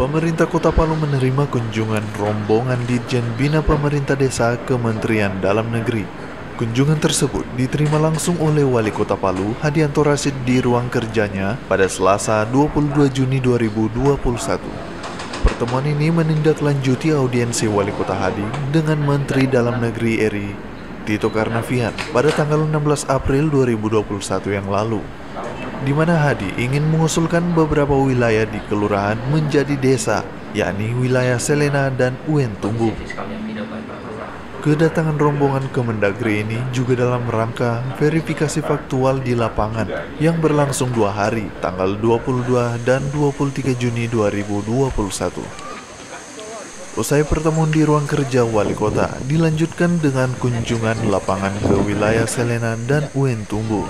Pemerintah Kota Palu menerima kunjungan rombongan Ditjen Bina Pemerintah Desa Kementerian Dalam Negeri. Kunjungan tersebut diterima langsung oleh Wali Kota Palu Hadianto Rasid di ruang kerjanya pada Selasa 22 Juni 2021. Pertemuan ini menindaklanjuti audiensi Wali Kota Hadi dengan Menteri Dalam Negeri RI Tito Karnavian pada tanggal 16 April 2021 yang lalu di mana Hadi ingin mengusulkan beberapa wilayah di kelurahan menjadi desa, yakni wilayah Selena dan Uen Tumbu. Kedatangan rombongan ke Mendagri ini juga dalam rangka verifikasi faktual di lapangan yang berlangsung dua hari, tanggal 22 dan 23 Juni 2021. Usai pertemuan di ruang kerja wali kota, dilanjutkan dengan kunjungan lapangan ke wilayah Selena dan Uen Tumbu.